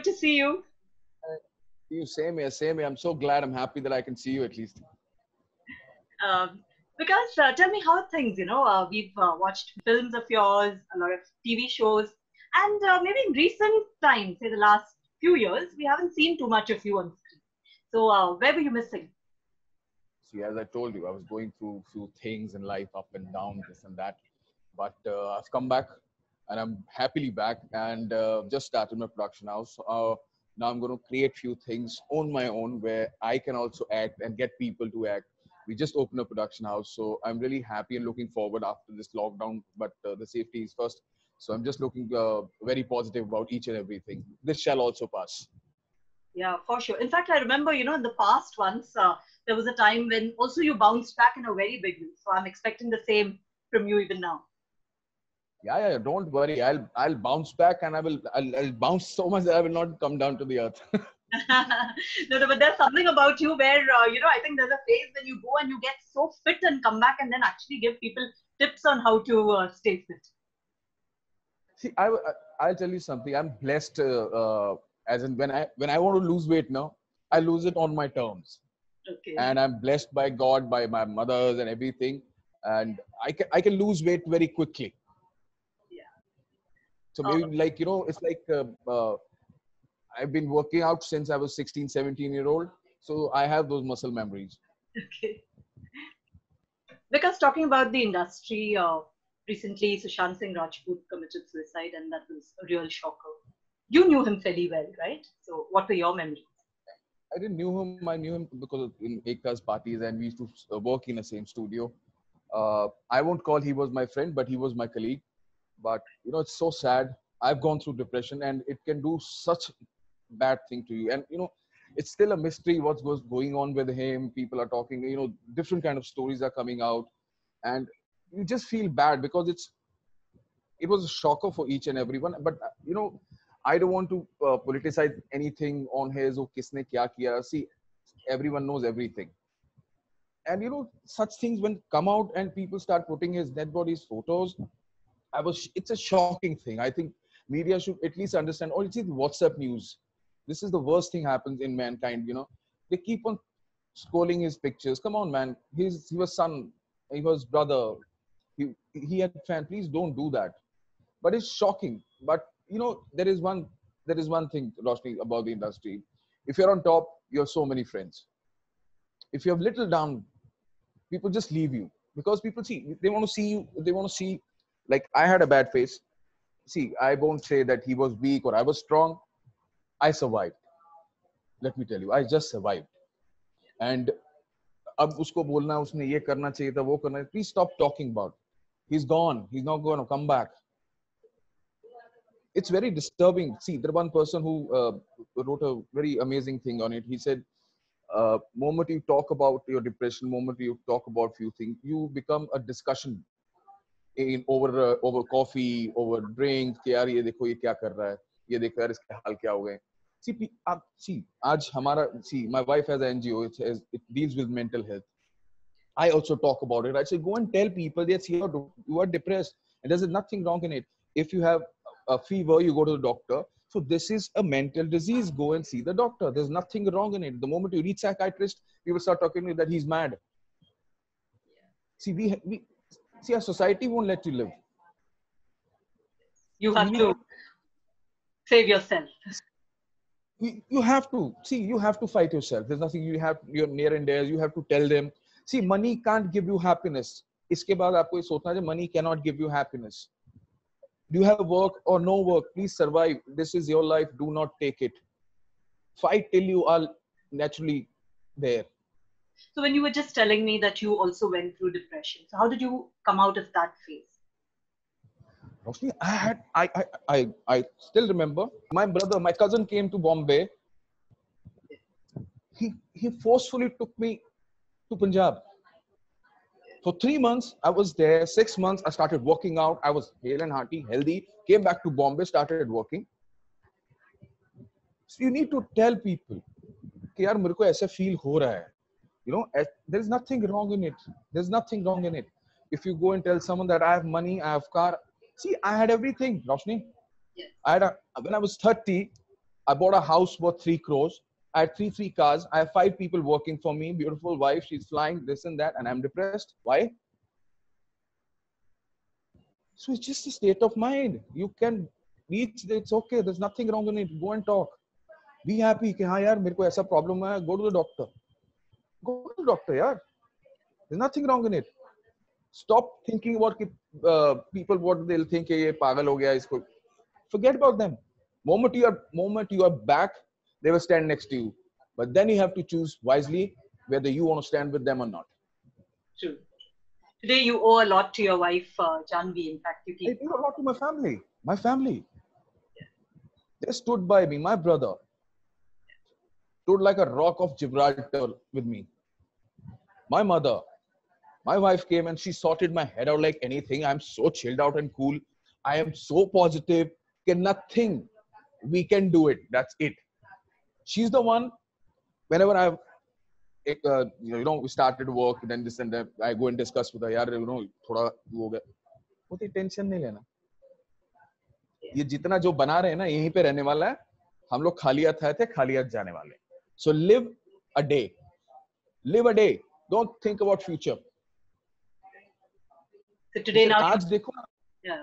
Good to see you. You same here, same here. I'm so glad. I'm happy that I can see you at least. Um, Vikas, uh, tell me how are things. You know, uh, we've uh, watched films of yours, a lot of TV shows, and uh, maybe in recent times, say the last few years, we haven't seen too much of you on screen. So, uh, where were you missing? See, as I told you, I was going through a few things in life, up and down, this and that. But uh, I've come back, and I'm happily back, and uh, just started my production house. Uh, now I'm going to create few things on my own where I can also act and get people to act. We just opened a production house, so I'm really happy and looking forward after this lockdown. But uh, the safety is first, so I'm just looking uh, very positive about each and everything. This shall also pass. Yeah, for sure. In fact, I remember, you know, in the past once, uh, there was a time when also you bounced back in a very big way. So I'm expecting the same from you even now. Yeah, yeah, don't worry. I'll I'll bounce back and I will I'll, I'll bounce so much that I will not come down to the earth. no, no, but there's something about you where uh, you know I think there's a phase when you go and you get so fit and come back and then actually give people tips on how to uh, stay fit. See, I I'll tell you something. I'm blessed. Uh, uh, as in when I when I want to lose weight now, I lose it on my terms. Okay. And I'm blessed by God, by my mothers and everything, and I can I can lose weight very quickly. So maybe Oh. like you know, it's like uh, uh, I've been working out since I was 16, 17 year old. So I have those muscle memories. Okay. Because talking about the industry, uh, recently Sushant Singh Rajput committed suicide, and that was a real shocker. You knew him fairly well, right? So, what were your memories? I didn't knew him. I knew him because of in Ekta's parties, and we used to uh, work in the same studio. Uh, I won't call he was my friend, but he was my colleague. But you know, it's so sad. I've gone through depression, and it can do such bad thing to you. And you know, it's still a mystery what's was going on with him. People are talking. You know, different kind of stories are coming out, and you just feel bad because it's it was a shocker for each and everyone. But you know, I don't want to uh, politicize anything on his or kisne kya kiya. See, everyone knows everything. And you know, such things when come out and people start putting his dead bodies photos, I was it's a shocking thing. I think media should at least understand. Oh, it's in WhatsApp news. This is the worst thing happens in mankind. You know, they keep on scrolling his pictures. Come on, man. He's he was son, he was brother. He he had fan. Please don't do that. But it's shocking. But you know, there is one there is one thing, Roshni, about the industry. If you're on top, you have so many friends. If you have little down, people just leave you because people see they want to see you. They want to see Like I had a bad face. See, I won't say that he was weak or I was strong. I survived. Let me tell you, I just survived. And अब उसको बोलना उसने ये करना चाहिए था वो करना please stop talking about he's gone he's not going to come back it's very disturbing see there one person who uh, wrote a very amazing thing on it he said uh, moment you talk about your depression moment you talk about few things you become a discussion in over uh, over coffee over drink कि यार ये देखो ये क्या कर रहा है ये देखो यार इसके हाल क्या हो गए see pe- आप see आज हमारा see my wife has an NGO it, has, it deals with mental health I also talk about it I say go and tell people that you are you are depressed and there's nothing wrong in it if you have a fever you go to the doctor so this is a mental disease go and see the doctor there's nothing wrong in it the moment you reach psychiatrist people start talking to you that he's mad see we we see our society won't let you live You So have we to need- save yourself. you, you have to see you have to fight yourself there's nothing you have your near and dear you have to tell them see money can't give you happiness इसके बाद आपको ये सोचना है money cannot give you happiness do you have work or no work please survive this is your life do not take it fight till you are naturally there So, when you were just telling me that you also went through depression, so how did you come out of that phase? Roshni, I had I, I I I still remember my brother, my cousin came to Bombay. He he forcefully took me to Punjab. For three months, I was there. Six months, I started working out. I was hale and hearty, healthy. Came back to Bombay, started working. So you need to tell people कि यार मेरे को ऐसा feel हो रहा है. You know, as- there is nothing wrong in it. There's nothing wrong in it. If you go and tell someone that I have money, I have car, see, I had everything, Roshni. Yes. I had a, when I was 30, I bought a house worth three crores. I had three, three cars. I have five people working for me. Beautiful wife. She's flying this and that, and I'm depressed. Why? So it's just a state of mind. You can reach. It's okay. There's nothing wrong in it. Go and talk. Be happy. कि हाँ यार मेरे को ऐसा problem है. Go to the doctor. Go to doctor, yeah. There's nothing wrong in it. Stop thinking about uh, people what they'll think. Hey, pagal ho gaya isko. Forget about them. Moment you are moment you are back, they will stand next to you. But then you have to choose wisely whether you want to stand with them or not. True. Today you owe a lot to your wife, uh, Jhanvi. In fact, you keep. I owe a lot to my family. My family. Yeah. They stood by me. My brother, stood like a rock of Gibraltar with me. My mother, my wife came and she sorted my head out like anything. I'm so chilled out and cool. I am so positive. Can nothing. We can do it. That's it. She's the one. Whenever I've uh, you know we started work then this and that I go and discuss with her यार you know थोड़ा वो हो गया होती tension नहीं लेना ये जितना जो बना रहे हैं ना यहीं पे रहने वाला है हम लोग खालियत आए थे खालियत जाने वाले so live a day live a day don't think about future So today now, आज देखो yeah,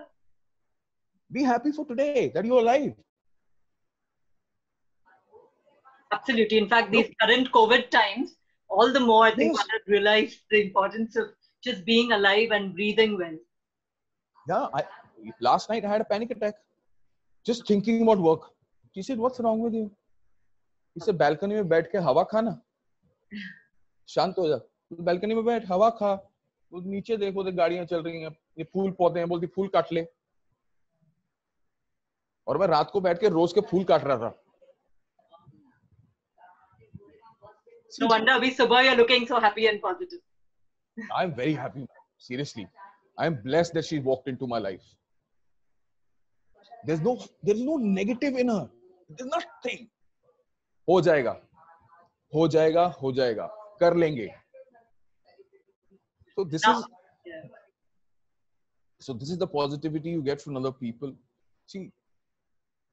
be happy for today that you are alive absolutely. In fact, these current COVID times, all the more I think Yes. one has realized the importance of just being alive and breathing well. Yeah, I last night I had a panic attack. Just thinking about work. She said, What's wrong with you? इसे balcony में बैठ के हवा खाना शांत हो जा। Balcony में बैठ हवा खा। तो नीचे देखो देख गाड़ियाँ चल रही हैं। ये फूल पौधे हैं बोलती फूल काट ले। और मैं रात को बैठ के रोज के फूल काट रहा था। उटिंग हो जाएगा, हो जाएगा, हो जाएगा, कर लेंगे. So this is so this is the positivity you get from other people. See,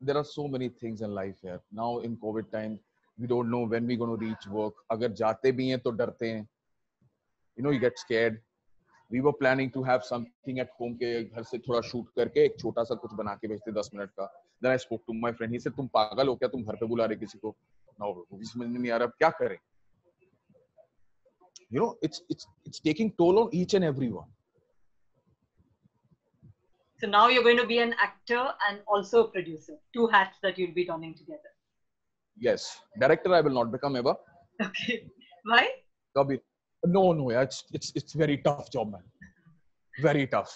there are so many things in life here. Now in COVID time, we don't know when we're going to reach work. अगर जाते भी हैं तो डरते हैं. You know, you get scared. We were planning to have something at home के घर से थोड़ा shoot करके एक छोटा सा कुछ बना के भेजते 10 मिनट का. Then I spoke to my friend. He said, तुम पागल हो क्या? तुम घर पे बुला रहे किसी को? No, वो भी समझ में नहीं आ रहा अब क्या करें? You know, it's it's it's taking toll on each and every one. So now you're going to be an actor and also a producer. Two hats that you'll be donning together. Yes, director I will not become ever. Okay. Why? Kabhi. No, no, yeah, it's it's it's very tough job, man. Very tough.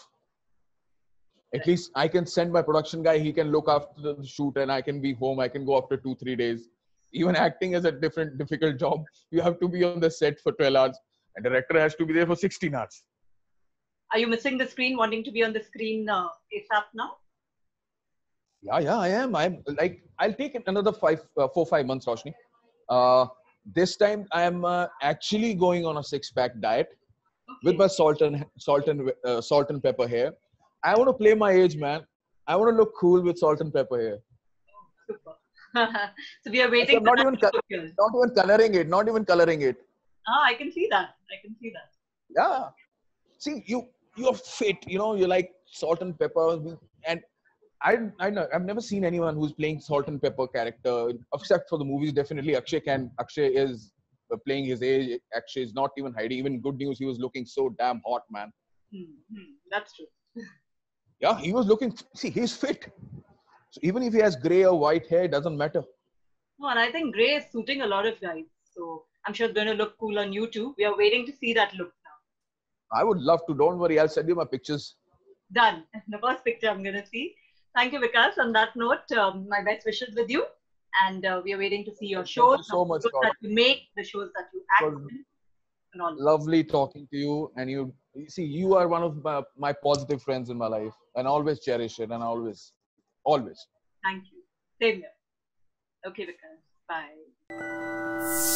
At least I can send my production guy. He can look after the shoot, and I can be home. I can go after two, three days. Even acting is a different, difficult job. You have to be on the set for 12 hours. and director has to be there for 16 hours. Are you missing the screen, wanting to be on the screen uh, ASAP now? Yeah, yeah, I am. I'm like, I'll take it another five, uh, four, five months, Roshni. Uh, this time I am uh, actually going on a six-pack diet with my salt and salt and uh, salt and pepper hair. I want to play my age, man. I want to look cool with salt and pepper hair. Super. so we are waiting not even co- Not even coloring it. Not even coloring it. Ah, I can see that. I can see that. Yeah. See, you you're fit. You know, you're like salt and pepper, and I I know I've never seen anyone who's playing salt and pepper character except for the movies. Definitely, Akshay can. Akshay is playing his age. Akshay is not even hiding. Even Good Newwz, he was looking so damn hot, man. Hmm, hmm, that's true. Yeah, he was looking. See, he's fit. So even if he has gray or white hair, it doesn't matter. No, and I think Grey is suiting a lot of guys. So I'm sure it's going to look cool on you too. We are waiting to see that look now. I would love to. Don't worry, I'll send you my pictures. Done. The first picture I'm going to see. Thank you, Vikas. On that note, um, my best wishes with you. And uh, we are waiting to see your Thank shows, you so much, shows Gaurav. that you make, the shows that you act Was- in, and all. Lovely talking to you, and you. you See, you are one of my, my positive friends in my life, and I always cherish it, and I always, always. Thank you. Same here. Okay, Vikas. Bye.